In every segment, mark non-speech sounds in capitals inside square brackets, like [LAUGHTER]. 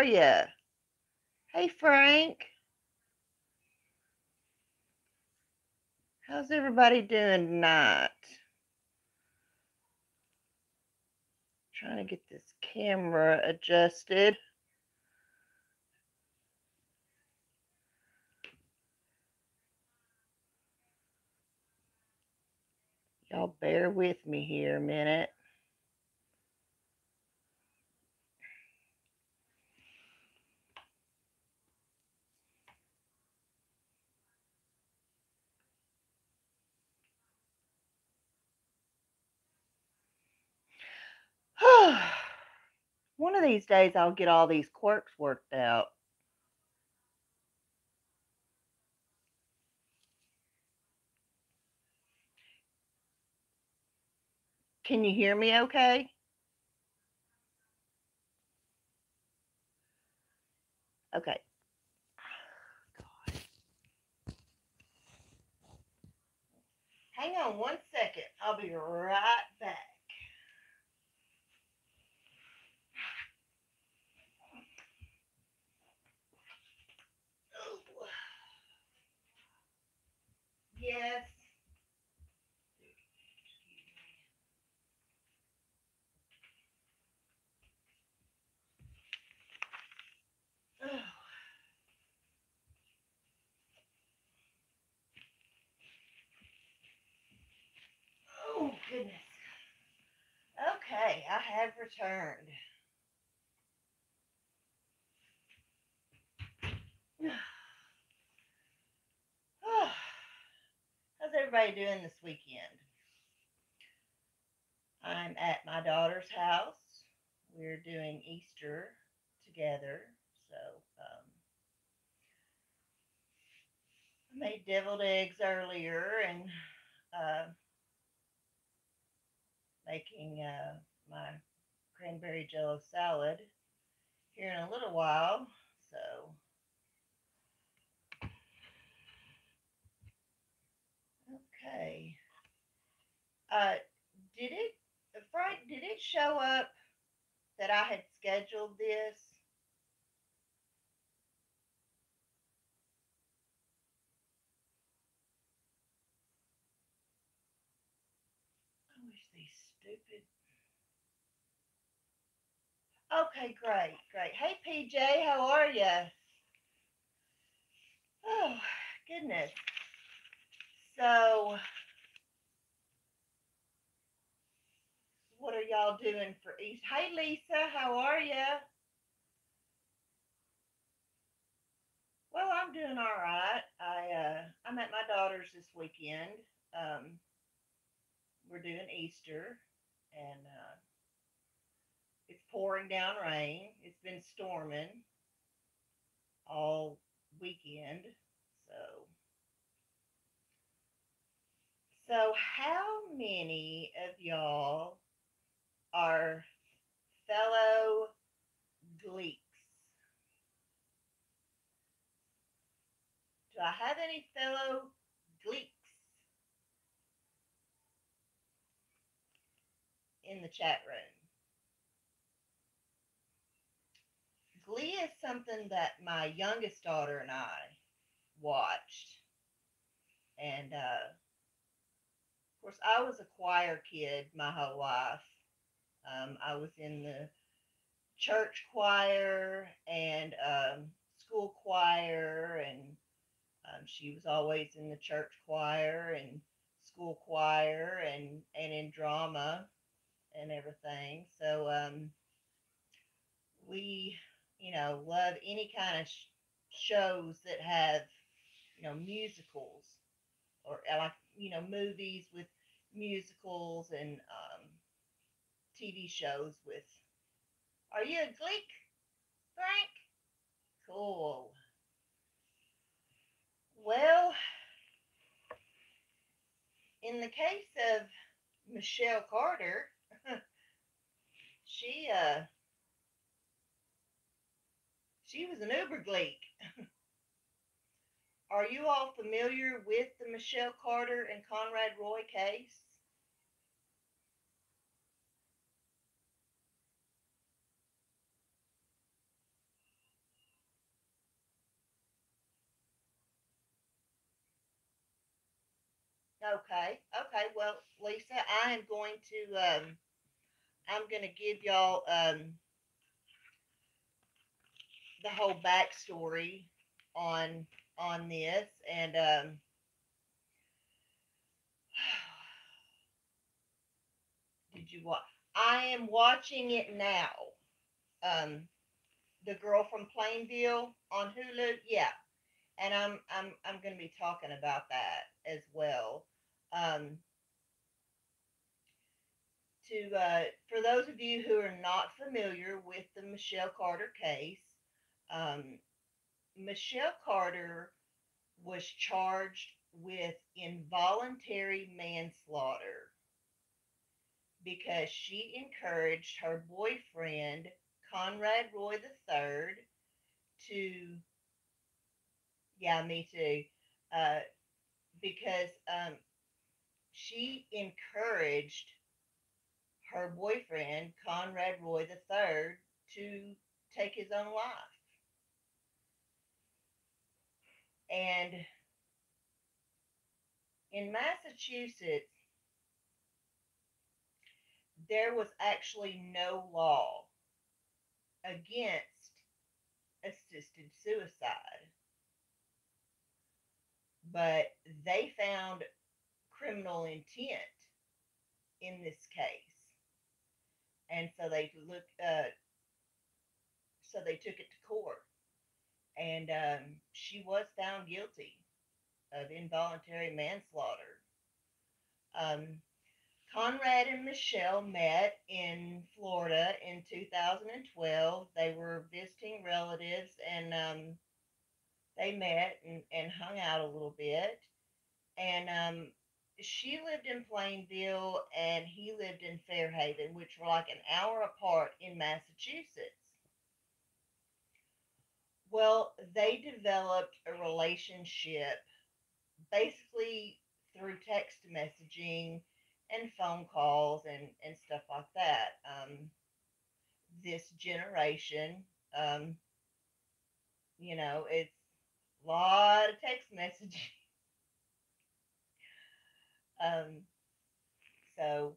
Oh, are you? Hey, Frank. How's everybody doing tonight? Trying to get this camera adjusted. Y'all bear with me here a minute. [SIGHS] One of these days, I'll get all these quirks worked out. Can you hear me okay? Okay. [SIGHS] Hang on one second. I'll be right back. Yes. Oh. Goodness. Okay, I have returned. How's everybody doing this weekend? I'm at my daughter's house. We're doing Easter together. So, um, I made deviled eggs earlier and uh, making uh, my cranberry jello salad here in a little while. So, okay. Uh, did it, Frank, did it show up that I had scheduled this? I wish these stupid. Okay, great, great. Hey, PJ, how are you? Oh, goodness. So, what are y'all doing for East? Hey, Lisa, how are you? Well, I'm doing all right. I uh, I'm at my daughter's this weekend. Um, we're doing Easter, and uh, it's pouring down rain. It's been storming all weekend, so. So, how many of y'all are fellow Gleeks? Do I have any fellow Gleeks in the chat room? Glee is something that my youngest daughter and I watched. And uh, of course, I was a choir kid my whole life. Um, I was in the church choir and um, school choir, and um, she was always in the church choir and school choir and and in drama and everything. So um, we, you know, love any kind of sh- shows that have, you know, musicals or like you know movies with musicals and um, TV shows with. Are you a Gleek, Frank? Cool. Well, in the case of Michelle Carter, [LAUGHS] she uh she was an Uber Gleek. [LAUGHS] Are you all familiar with the Michelle Carter and Conrad Roy case? Okay. Okay. Well, Lisa, I am going to um, I'm going to give y'all um the whole backstory on on this and um [SIGHS] did you watch I am watching it now. Um the girl from Plainville on Hulu, yeah. And I'm I'm I'm gonna be talking about that as well. Um to uh, for those of you who are not familiar with the Michelle Carter case, um, Michelle Carter was charged with involuntary manslaughter because she encouraged her boyfriend, Conrad Roy III, to, yeah, me too, uh, because um, she encouraged her boyfriend, Conrad Roy III, to take his own life. And in Massachusetts, there was actually no law against assisted suicide. But they found criminal intent in this case and so they look uh, so they took it to court and um, she was found guilty of involuntary manslaughter. Um, conrad and michelle met in florida in 2012 they were visiting relatives and um, they met and, and hung out a little bit. And um, she lived in Plainville and he lived in Fairhaven, which were like an hour apart in Massachusetts. Well, they developed a relationship basically through text messaging and phone calls and, and stuff like that. Um, this generation, um, you know, it's a lot of text [LAUGHS] messaging um, so,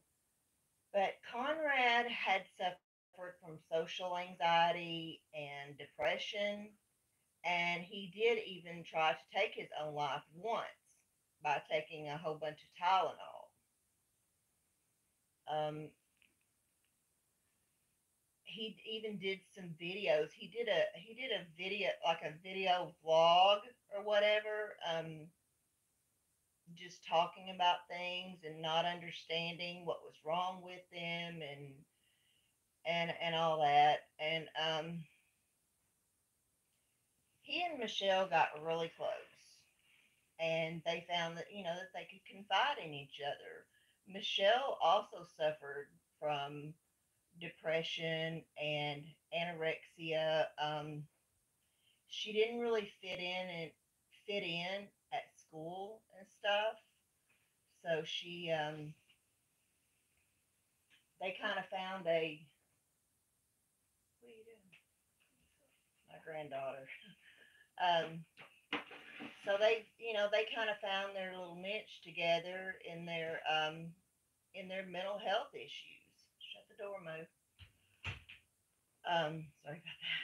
but Conrad had suffered from social anxiety and depression, and he did even try to take his own life once by taking a whole bunch of Tylenol. Um, he even did some videos. He did a he did a video like a video vlog or whatever. Um, just talking about things and not understanding what was wrong with them and and and all that and um he and Michelle got really close and they found that you know that they could confide in each other. Michelle also suffered from depression and anorexia. Um, she didn't really fit in and fit in at school and stuff. So she, um, they kind of found a, what are you doing? My granddaughter. Um, so they, you know, they kind of found their little niche together in their, um, in their mental health issues. Shut the door, Mo. Um, sorry about that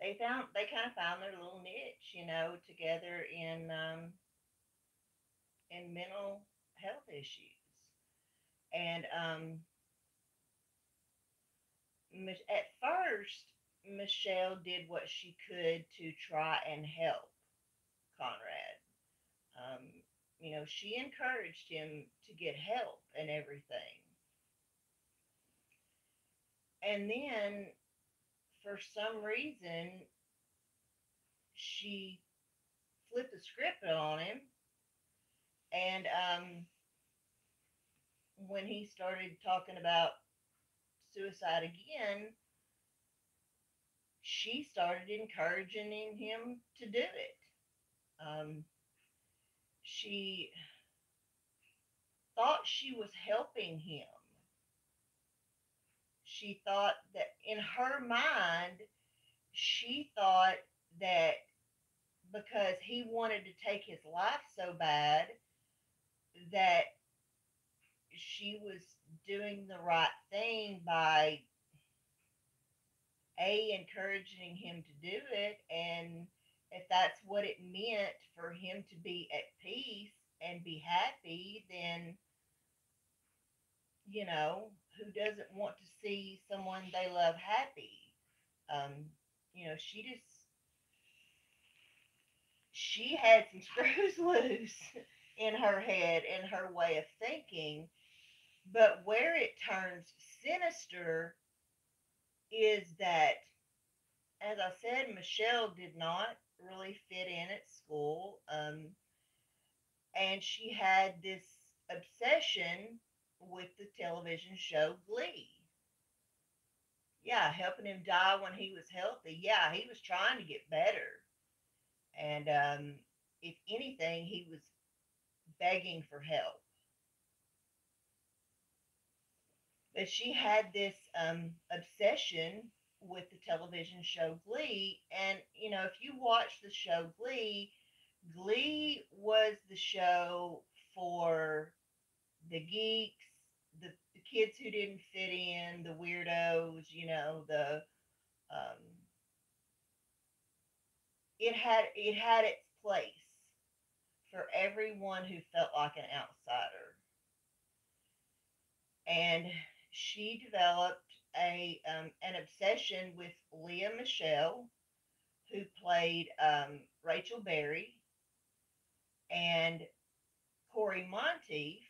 they found they kind of found their little niche, you know, together in um, in mental health issues. And um, at first, Michelle did what she could to try and help Conrad. Um, you know, she encouraged him to get help and everything. And then for some reason, she flipped the script on him. And um, when he started talking about suicide again, she started encouraging him to do it. Um, she thought she was helping him she thought that in her mind, she thought that because he wanted to take his life so bad, that she was doing the right thing by a encouraging him to do it and if that's what it meant for him to be at peace and be happy then you know who doesn't want to see someone they love happy? Um you know she just she had some [LAUGHS] screws loose in her head and her way of thinking but where it turns sinister is that, as I said, Michelle did not really fit in at school. Um, and she had this obsession with the television show Glee. Yeah, helping him die when he was healthy. Yeah, he was trying to get better. And um, if anything, he was begging for help. But she had this um, obsession with the television show Glee. And, you know, if you watch the show Glee, Glee was the show for the geeks, the, the kids who didn't fit in, the weirdos, you know, the um, it had it had its place for everyone who felt like an outsider. And she developed a um, an obsession with Lea Michele, who played um, Rachel Berry, and Cory Monteith,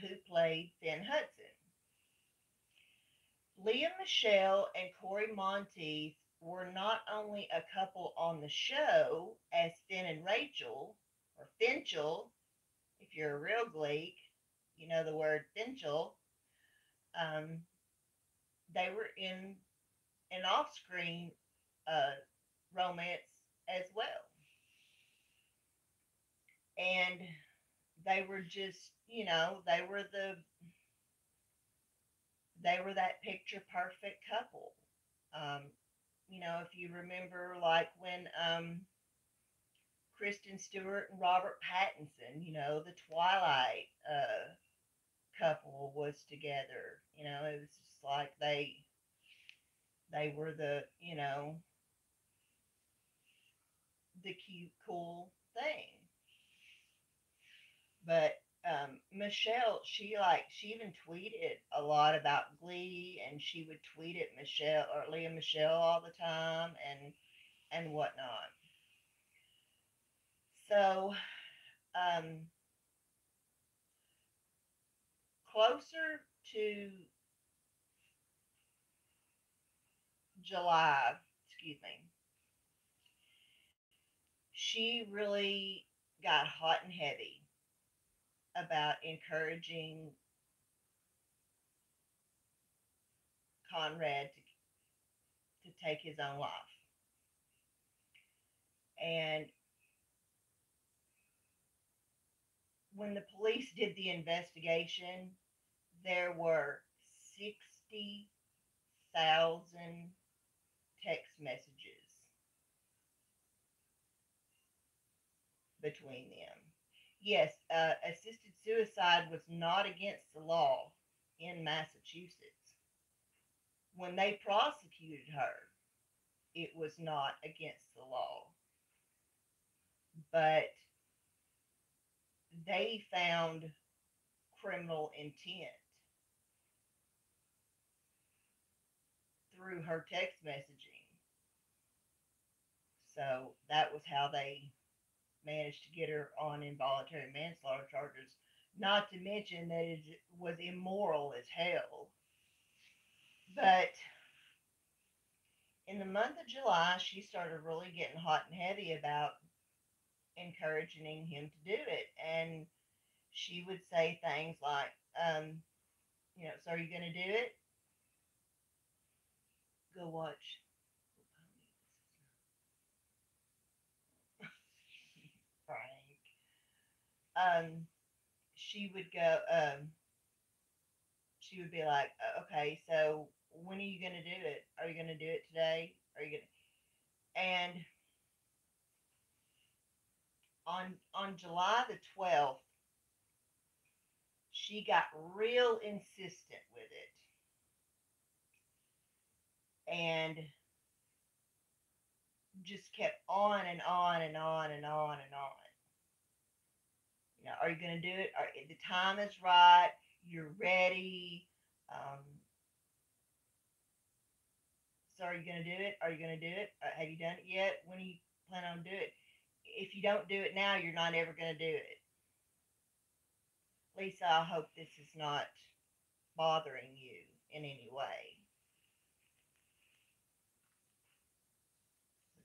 who played Finn Hudson. Lea Michele and Cory Monteith were not only a couple on the show as Finn and Rachel, or Finchel, if you're a real Gleek, you know the word Finchel um, they were in an off-screen uh, romance as well, and they were just, you know, they were the they were that picture perfect couple. Um, you know, if you remember, like when um, Kristen Stewart and Robert Pattinson, you know, the Twilight uh, couple was together. You know, it was just like they they were the, you know, the cute, cool thing. But um, Michelle, she like she even tweeted a lot about Glee, and she would tweet at Michelle or Lea Michele all the time, and and whatnot. So, um, closer to July, excuse me, she really got hot and heavy about encouraging Conrad to, to take his own life. And when the police did the investigation, there were 60,000 text messages between them. Yes, uh, assisted suicide was not against the law in Massachusetts. When they prosecuted her, it was not against the law. But they found criminal intent through her text messaging. So that was how they managed to get her on involuntary manslaughter charges. Not to mention that it was immoral as hell. But in the month of July, she started really getting hot and heavy about encouraging him to do it. And she would say things like, um, you know, so are you going to do it? Go watch. Frank. Um, she would go, um, she would be like, okay, so when are you to do it? Are you to do it today? Are you to? And on on July the 12th, she got real insistent with it. And just kept on and on and on and on and on. You know, are you going to do it? Are, the time is right. You're ready. Um, so are you going to do it? Are you going to do it? Uh, have you done it yet? When do you plan on doing it? If you don't do it now, you're not ever going to do it. Lisa, I hope this is not bothering you in any way.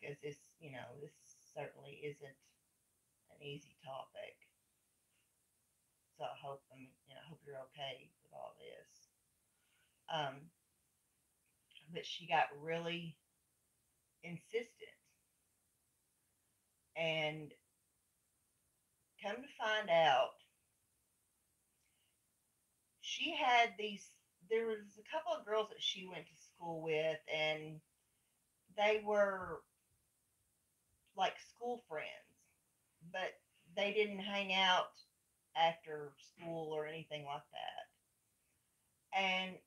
Because this, you know, this certainly isn't an easy topic. So I hope I'm, you know, I hope you're okay with all this. Um, but she got really insistent. And come to find out, she had these, there was a couple of girls that she went to school with, and they were like school friends, but they didn't hang out after school or anything like that. And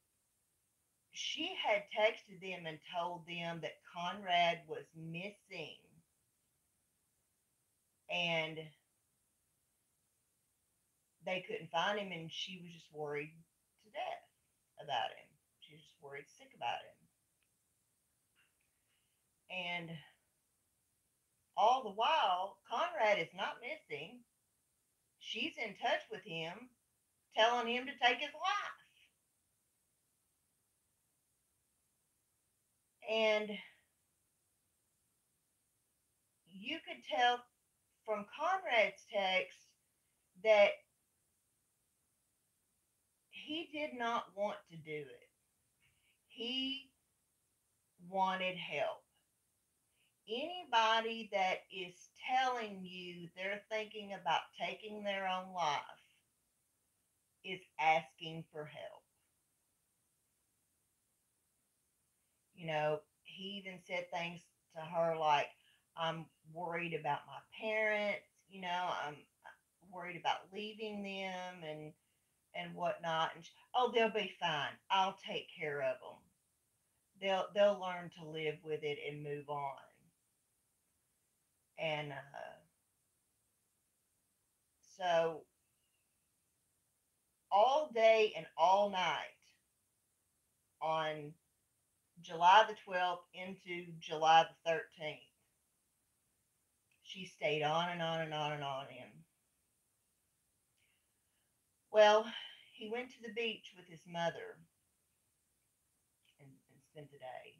she had texted them and told them that Conrad was missing. And they couldn't find him, and she was just worried to death about him. She was just worried sick about him. And all the while, Conrad is not missing. She's in touch with him, telling him to take his life. And you could tell from Conrad's text that he did not want to do it. He wanted help. Anybody that is telling you they're thinking about taking their own life is asking for help. You know, he even said things to her like, I'm worried about my parents, you know, I'm uh, worried about leaving them and and whatnot. And she, oh, they'll be fine. I'll take care of them. They'll they'll learn to live with it and move on. And uh, so all day and all night on July the 12th into July the 13th. She stayed on and on and on and on in. Well, he went to the beach with his mother and, and spent the day.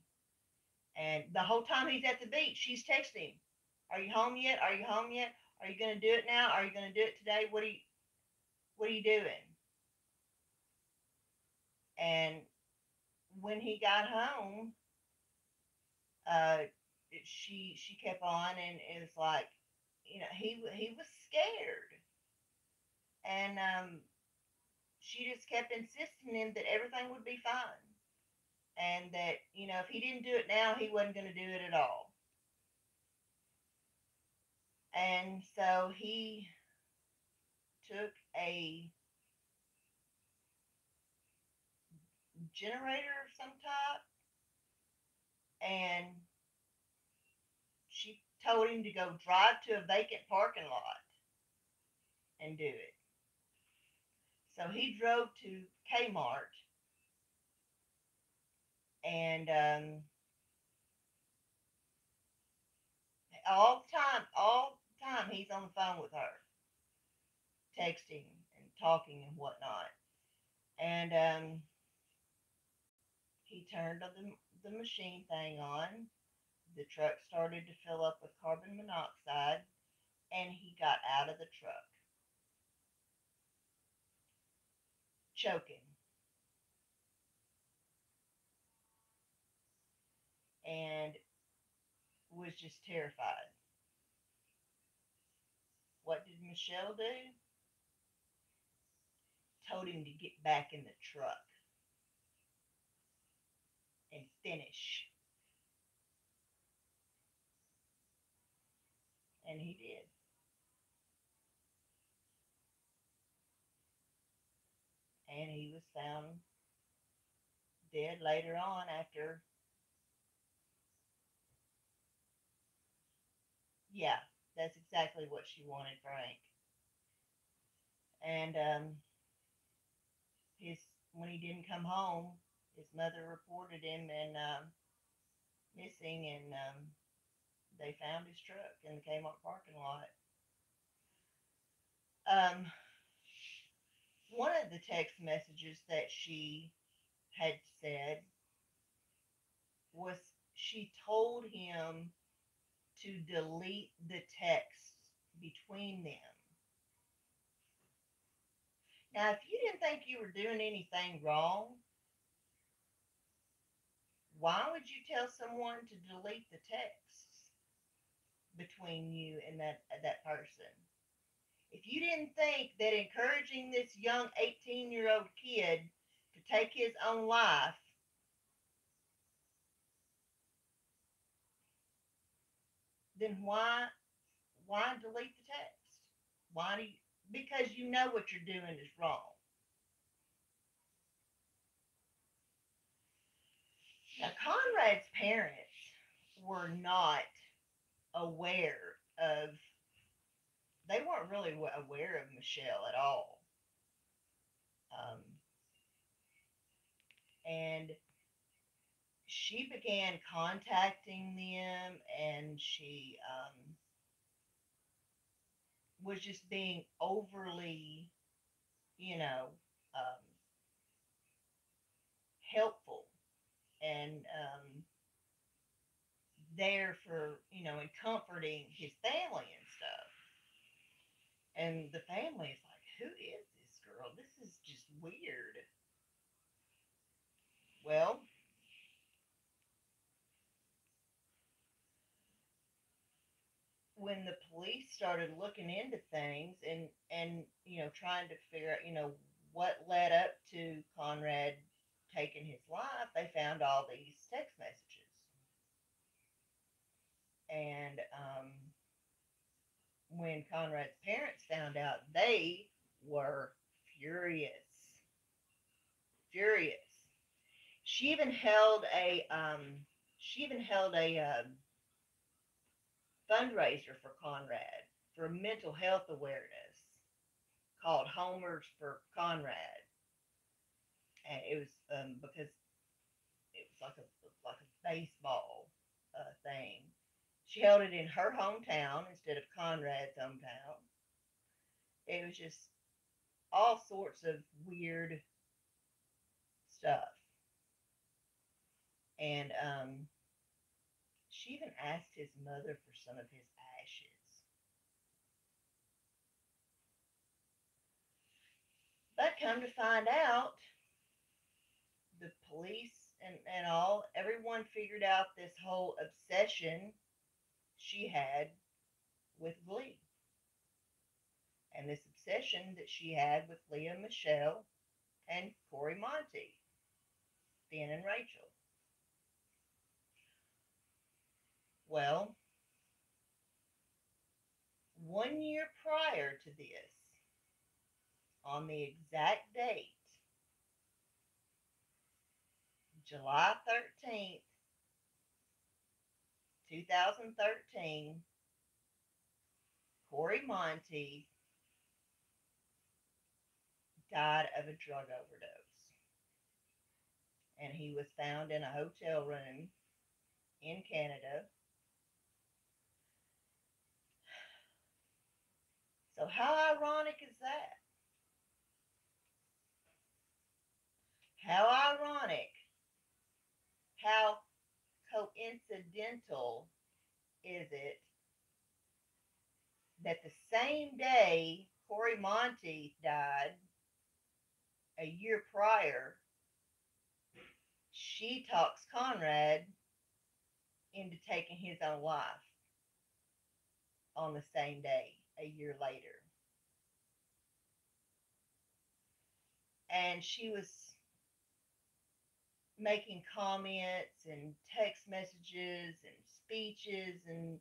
And the whole time he's at the beach, she's texting him, Are you home yet? Are you home yet? Are you gonna do it now? Are you gonna do it today? What are you what are you doing? And when he got home, uh, she she kept on, and it was like, you know, he he was scared, and um, she just kept insisting him that everything would be fine, and that you know if he didn't do it now, he wasn't going to do it at all. And so he took a generator of some type and she told him to go drive to a vacant parking lot and do it. So he drove to Kmart and um, all the time, all the time he's on the phone with her, texting and talking and whatnot. And um, he turned the, the machine thing on. The truck started to fill up with carbon monoxide, and he got out of the truck, choking. And was just terrified. What did Michelle do? Told him to get back in the truck and finish. And he did. and he was found dead later on after yeah that's exactly what she wanted frank and um his when he didn't come home his mother reported him and um missing and um they found his truck in the Kmart parking lot. Um one of the text messages that she had said was she told him to delete the texts between them. Now, if you didn't think you were doing anything wrong, why would you tell someone to delete the texts between you and that that person? If you didn't think that encouraging this young 18 year old kid to take his own life then why why delete the text? Why do you because you know what you're doing is wrong. Now Conrad's parents were not aware of they weren't really aware of Michelle at all. Um, and she began contacting them and she um, was just being overly, you know, um, helpful and um, there for, you know, and comforting his family and stuff. And the family is like, who is this girl? This is just weird. Well, when the police started looking into things and and you know trying to figure out you know what led up to Conrad taking his life, they found all these text messages. And um, when Conrad's parents found out, they were furious. Furious. She even held a um, she even held a um, fundraiser for Conrad for mental health awareness called Homers for Conrad. And it was um, because it was like a like a baseball uh, thing. She held it in her hometown instead of Conrad's hometown. It was just all sorts of weird stuff. And um, she even asked his mother for some of his ashes. But come to find out, the police and, and all, everyone figured out this whole obsession she had with Glee. And this obsession that she had with Lea Michele and Cory Monte, Finn and Rachel. Well, one year prior to this, on the exact date, July 13th, 2013, Cory Monte died of a drug overdose. And he was found in a hotel room in Canada. So, how ironic is that? How ironic. How coincidental is it that the same day Cory Monte died, a year prior, she talks Conrad into taking his own life on the same day, a year later. And she was making comments and text messages and speeches and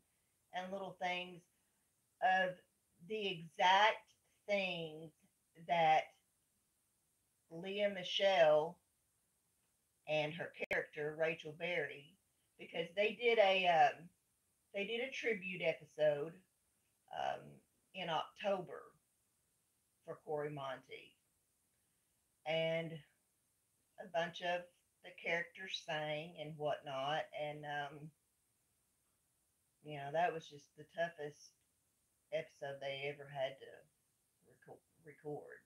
and little things of the exact things that Lea Michele and her character Rachel Berry because they did a um, they did a tribute episode um, in October for Cory Monteith, and a bunch of the characters sang and whatnot, and um, you know that was just the toughest episode they ever had to record.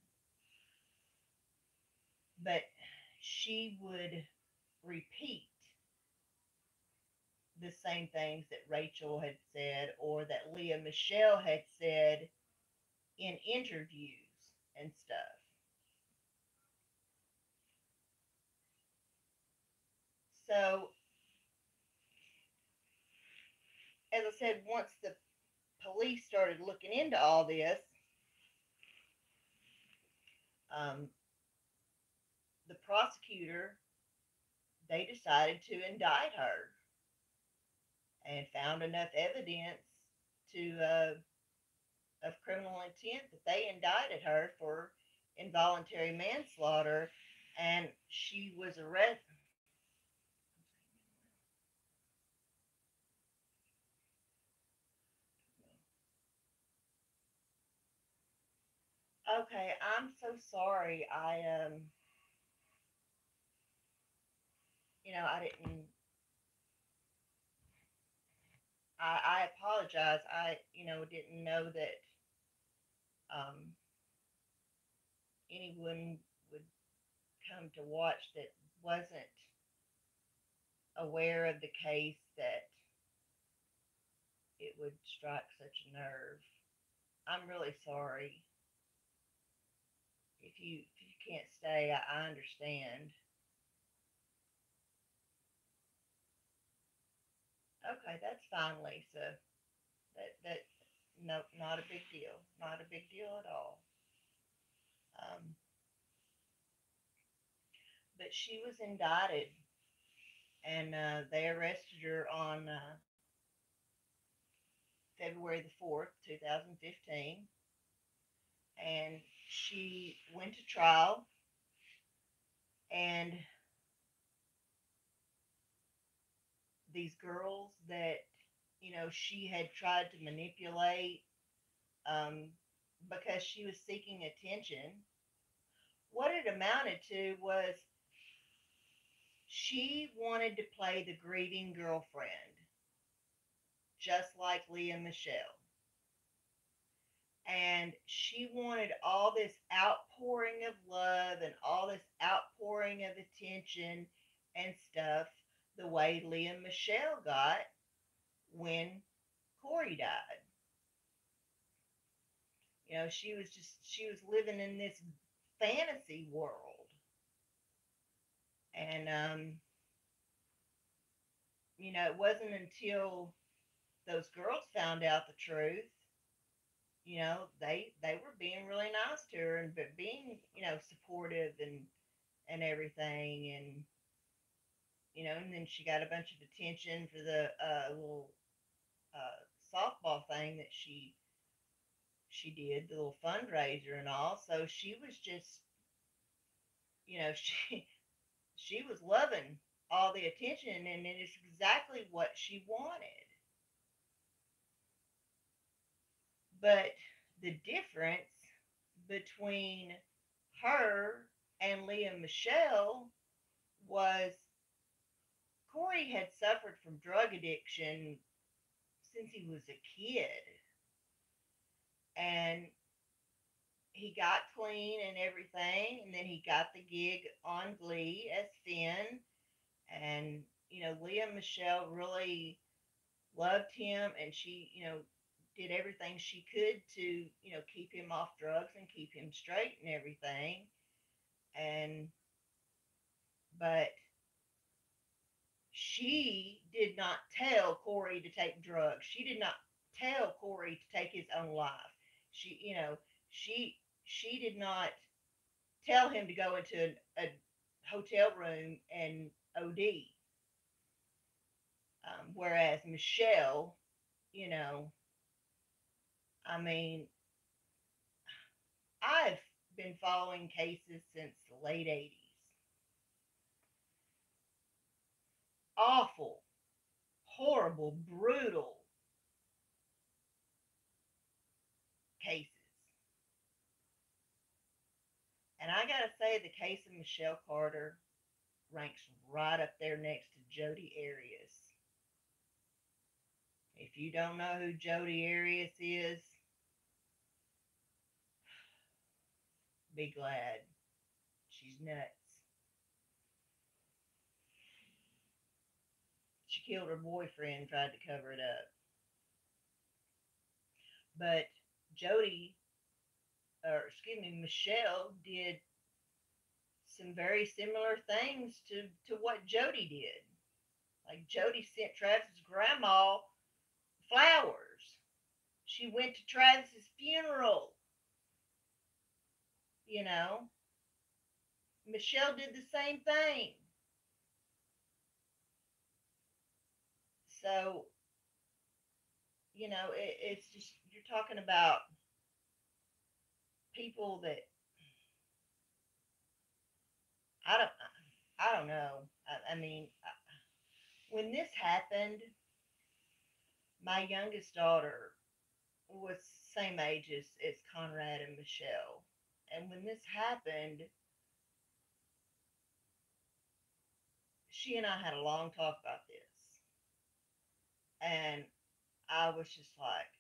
But she would repeat the same things that Rachel had said or that Lea Michele had said in interviews and stuff. So, as I said, once the police started looking into all this, um, the prosecutor, they decided to indict her and found enough evidence to uh, of criminal intent that they indicted her for involuntary manslaughter and she was arrested Okay, I'm so sorry. I um you know, I didn't I I apologize. I, you know, didn't know that um anyone would come to watch that wasn't aware of the case that it would strike such a nerve. I'm really sorry if you if you can't stay, I, I understand. Okay, that's fine, Lisa. That that no, not a big deal. Not a big deal at all. Um, but she was indicted, and uh, they arrested her on uh, February the fourth, two thousand fifteen, and she went to trial and these girls that you know she had tried to manipulate um, because she was seeking attention. What it amounted to was she wanted to play the grieving girlfriend just like Lea Michele and she wanted all this outpouring of love and all this outpouring of attention and stuff the way Lea Michele got when Cory died. You know, she was just, she was living in this fantasy world. And, um, you know, it wasn't until those girls found out the truth you know, they they were being really nice to her and but being, you know, supportive and and everything and you know, and then she got a bunch of attention for the uh, little uh, softball thing that she she did, the little fundraiser and all. So she was just, you know, [LAUGHS] she she was loving all the attention, and it is exactly what she wanted. But the difference between her and Lea Michele was Cory had suffered from drug addiction since he was a kid. And he got clean and everything. And then he got the gig on Glee as Finn. And, you know, Lea Michele really loved him and she, you know, did everything she could to, you know, keep him off drugs and keep him straight and everything. And, but she did not tell Cory to take drugs. She did not tell Cory to take his own life. She, you know, she, she did not tell him to go into a, a hotel room and OD. Um, whereas Michelle, you know, I mean, I've been following cases since the late 80s. Awful, horrible, brutal cases. And I got to say, the case of Michelle Carter ranks right up there next to Jodi Arias. If you don't know who Jodi Arias is, be glad. She's nuts. She killed her boyfriend, tried to cover it up. But Jodi, or excuse me, Michelle did some very similar things to, to what Jodi did. Like Jodi sent Travis's grandma flowers. She went to Travis's funeral. You know, Michelle did the same thing. So, you know, it, it's just, you're talking about people that I don't, I don't know. I, I mean, when this happened, my youngest daughter was same age as, as Conrad and Michelle. And when this happened, she and I had a long talk about this. And I was just like,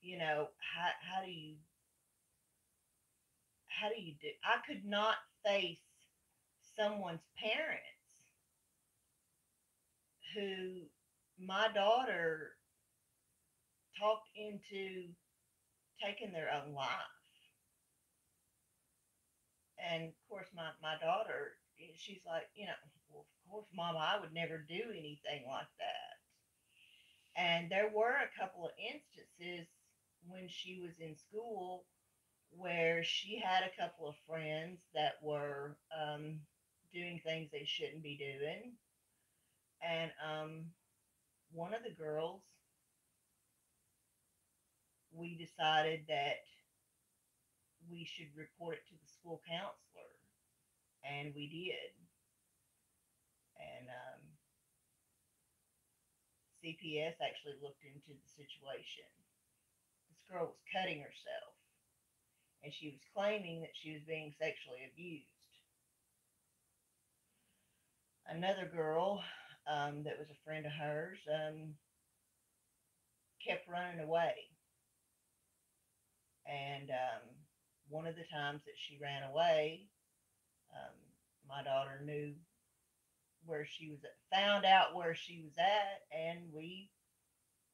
you know, how, how do you, how do you do, I could not face someone's parents who my daughter talked into taking their own life. And of course, my, my daughter, she's like, you know, well, of course, mom, I would never do anything like that. And there were a couple of instances when she was in school where she had a couple of friends that were um, doing things they shouldn't be doing and um, one of the girls, we decided that we should report it to the school counselor, and we did. And um, CPS actually looked into the situation. This girl was cutting herself, and she was claiming that she was being sexually abused. Another girl um, that was a friend of hers um, kept running away. And um, one of the times that she ran away, um, my daughter knew where she was at, found out where she was at, and we,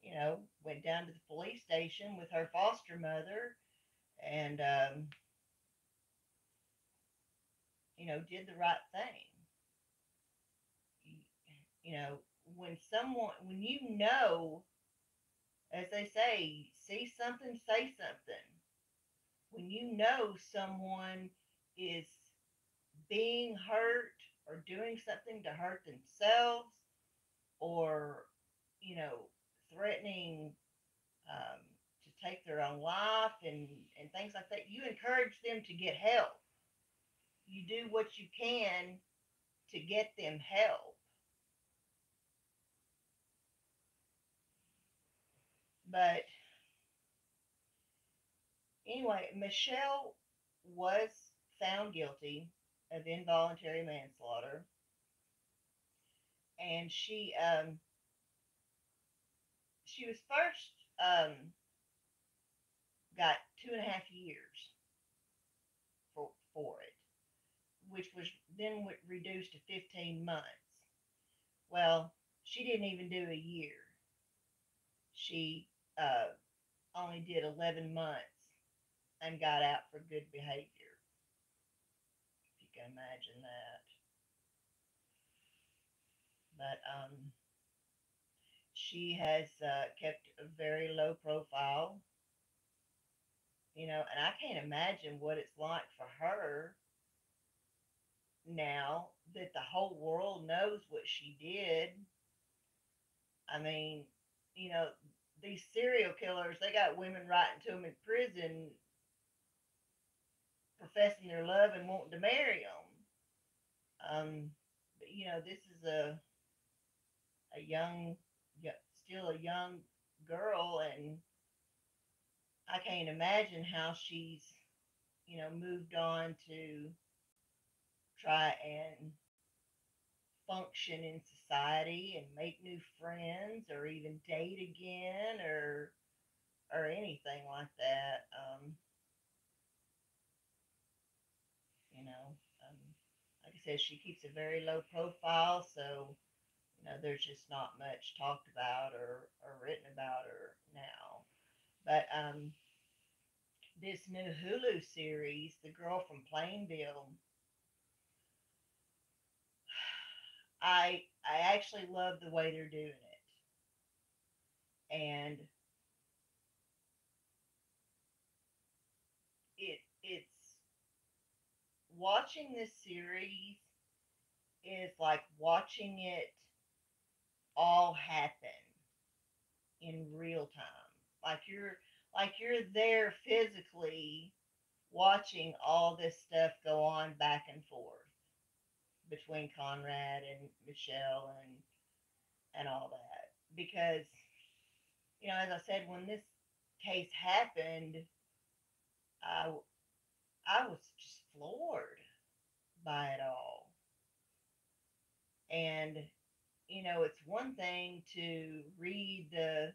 you know, went down to the police station with her foster mother and, um, you know, did the right thing you know, when someone, when you know, as they say, see something, say something. When you know someone is being hurt or doing something to hurt themselves or, you know, threatening um, to take their own life and, and things like that, you encourage them to get help. You do what you can to get them help. But anyway, Michelle was found guilty of involuntary manslaughter. And she um she was first um got two and a half years for for it, which was then reduced to 15 months. Well, she didn't even do a year. She uh, only did 11 months and got out for good behavior. Can imagine that. But um, she has uh, kept a very low profile. You know, and I can't imagine what it's like for her now that the whole world knows what she did. I mean, you know, these serial killers, they got women writing to them in prison, professing their love and wanting to marry them. Um, but you know, this is a a young, still a young girl, and I can't imagine how she's, you know, moved on to try and function in society and make new friends or even date again or or anything like that. Um, you know, um, said, she keeps a very low profile, so you know, there's just not much talked about or, or written about her now. But um, this new Hulu series, The Girl from Plainville, [SIGHS] I I actually love the way they're doing it. And it it's watching this series is like watching it all happen in real time. Like you're like you're there physically watching all this stuff go on back and forth between Conrad and Michelle and and all that. Because, you know, as I said, when this case happened, I I was just floored by it all. And you know, it's one thing to read the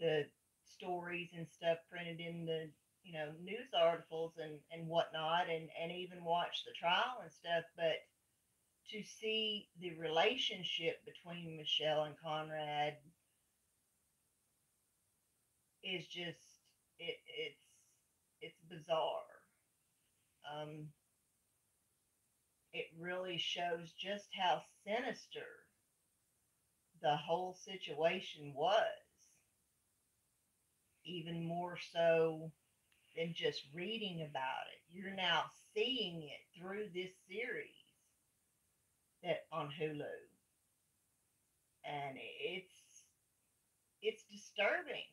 the stories and stuff printed in the you know news articles and and whatnot and and even watch the trial and stuff but to see the relationship between michelle and conrad is just it it's it's bizarre um it really shows just how sinister the whole situation was even more so than just reading about it. You're now seeing it through this series that on Hulu. And it's it's disturbing.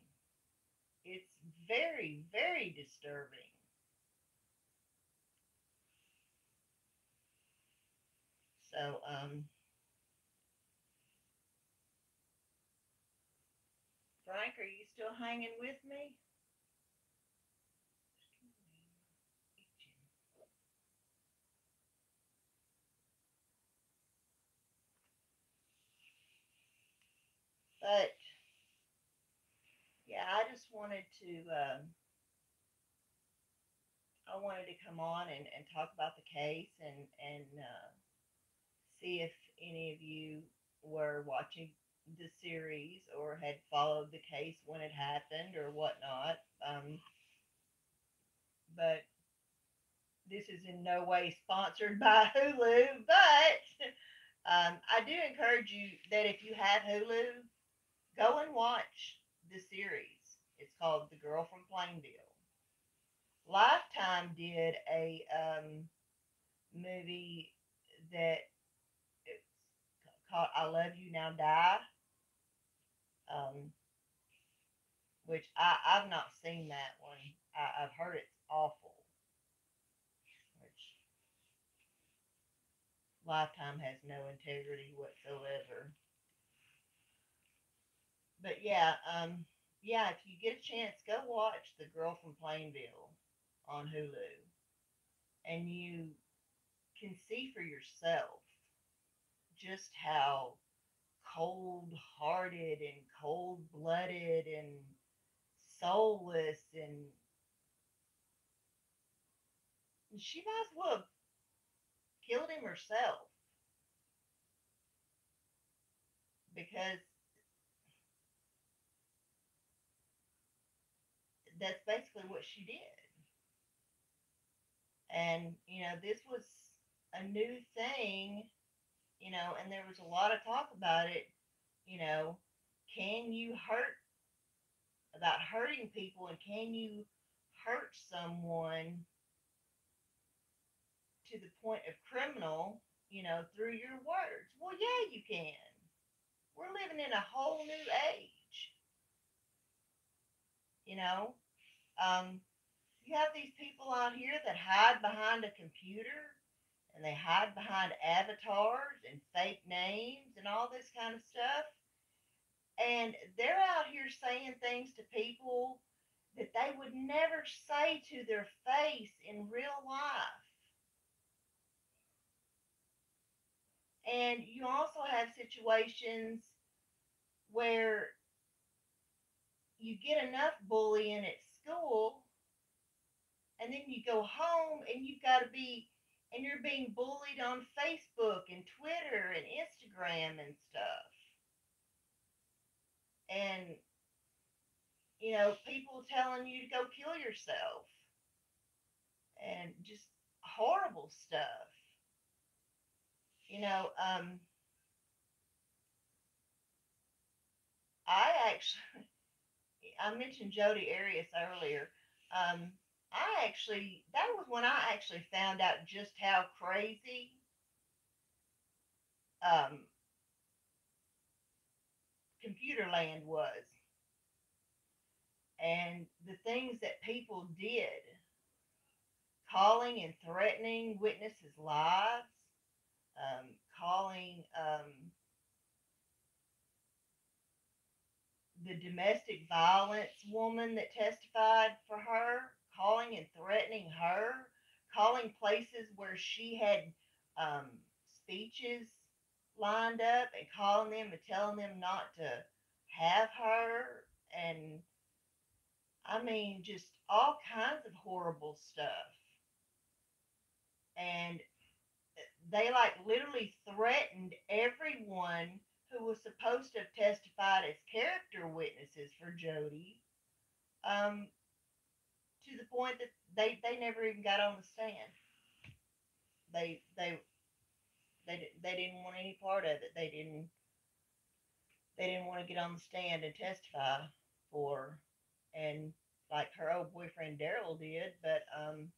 It's very, very disturbing. So, um, Frank, are you still hanging with me? But yeah, I just wanted to um, I wanted to come on and, and talk about the case and and uh, see if any of you were watching the series or had followed the case when it happened or whatnot. Um, but this is in no way sponsored [LAUGHS] by Hulu. But um, I do encourage you that if you have Hulu, go and watch the series. It's called The Girl from Plainville. Lifetime did a um, movie that called I Love You Now Die um, which I, I've not seen that one. I, I've heard it's awful. Which Lifetime has no integrity whatsoever. But yeah, um, yeah, if you get a chance, go watch The Girl from Plainville on Hulu. And you can see for yourself just how cold hearted and cold blooded and soulless and she might as well have killed him herself because that's basically what she did. And, you know, this was a new thing you know, and there was a lot of talk about it, you know, can you hurt about hurting people and can you hurt someone to the point of criminal, you know, through your words? Well, yeah, you can. We're living in a whole new age. You know, um, you have these people out here that hide behind a computer and they hide behind avatars and fake names and all this kind of stuff. And they're out here saying things to people that they would never say to their face in real life. And you also have situations where you get enough bullying at school and then you go home and you've got to be and you're being bullied on Facebook and Twitter and Instagram and stuff. And you know, people telling you to go kill yourself and just horrible stuff. You know, um I actually [LAUGHS] I mentioned Jodi Arias earlier. Um I actually, that was when I actually found out just how crazy um, computer land was. And the things that people did, calling and threatening witnesses' lives, um, calling um, the domestic violence woman that testified for her calling and threatening her, calling places where she had um, speeches lined up and calling them and telling them not to have her. And I mean, just all kinds of horrible stuff. And they like literally threatened everyone who was supposed to have testified as character witnesses for Jodi um, to the point that they they never even got on the stand. They they they they didn't want any part of it. They didn't they didn't want to get on the stand and testify for and like her old boyfriend Darryl did, but um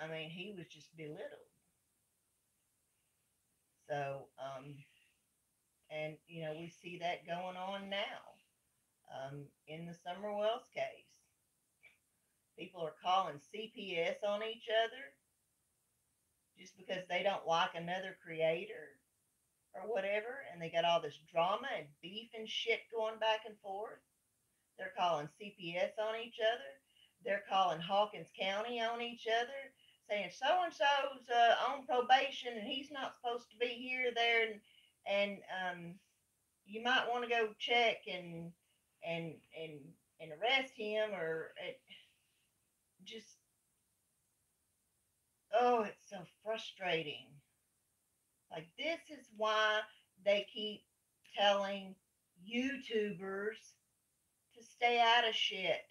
I mean he was just belittled. So um and you know we see that going on now um, in the Summer Wells case. People are calling CPS on each other just because they don't like another creator or whatever, and they got all this drama and beef and shit going back and forth. They're calling CPS on each other. They're calling Hawkins County on each other, saying so and so's uh, on probation and he's not supposed to be here, there, and and um, you might want to go check and and and and arrest him or. It, just oh, it's so frustrating. Like this is why they keep telling YouTubers to stay out of shit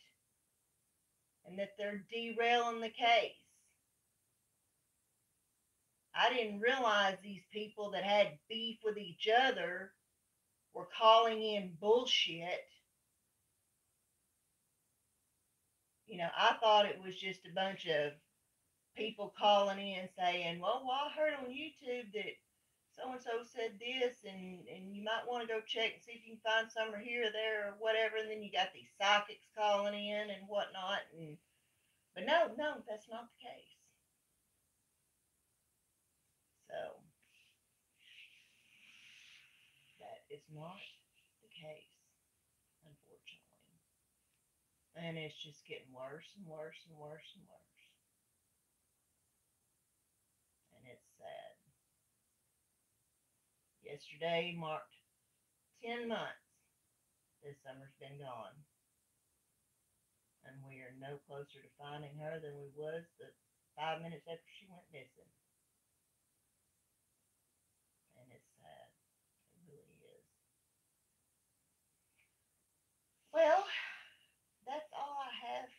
and that they're derailing the case. I didn't realize these people that had beef with each other were calling in bullshit you know, I thought it was just a bunch of people calling in saying, well, well I heard on YouTube that so and so said this, and and you might want to go check and see if you can find somewhere here or there or whatever. And then you got these psychics calling in and whatnot, and but no, no, that's not the case. So that is not the case. And it's just getting worse and worse and worse and worse. And it's sad. Yesterday marked 10 months this Summer's been gone. And we are no closer to finding her than we was the five minutes after she went missing. And it's sad. It really is. Well, that's all I have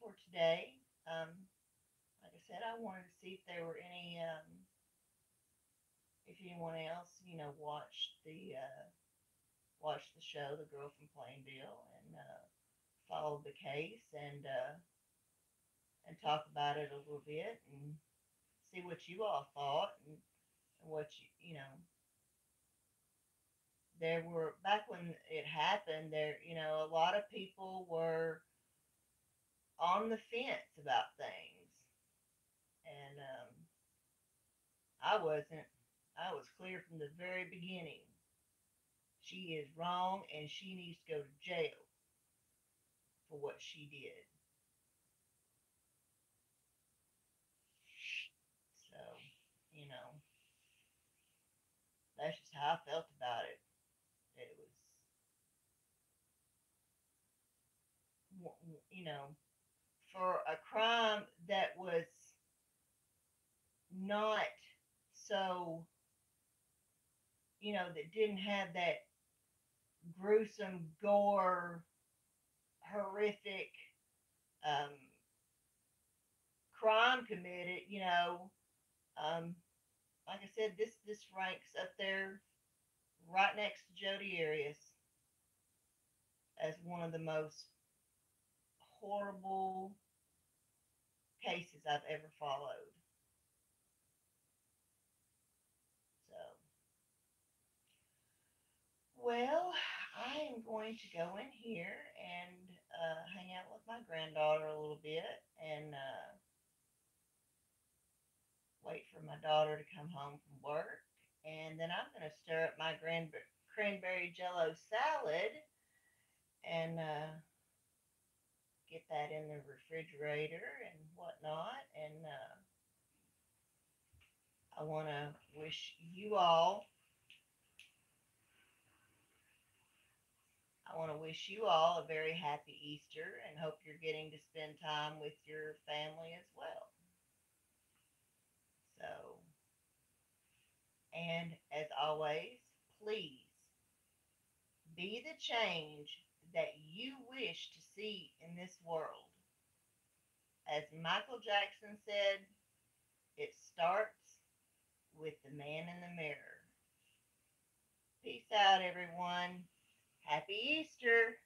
for today. Um, like I said, I wanted to see if there were any, um, if anyone else, you know, watched the, uh, watched the show, The Girl from Plainville, and uh, followed the case and, uh, and talk about it a little bit and see what you all thought and, and what you, you know, there were back when it happened there you know a lot of people were on the fence about things. And um, i wasn't i was clear from the very beginning. She is wrong and she needs to go to jail for what she did. So you know that's just how i felt about it it was you know for a crime that was not so you know that didn't have that gruesome gore horrific um crime committed you know. Um like i said this this ranks up there right next to jodi arias as one of the most horrible cases i've ever followed so well i am going to go in here and uh, hang out with my granddaughter a little bit and uh, wait for my daughter to come home from work. And then I'm going to stir up my gran- cranberry jello salad and uh, get that in the refrigerator and whatnot. And uh, I want to wish you all. I want to wish you all a very happy Easter and hope you're getting to spend time with your family as well. So, and as always, please be the change that you wish to see in this world. As Michael Jackson said, it starts with the man in the mirror. Peace out, everyone. Happy Easter.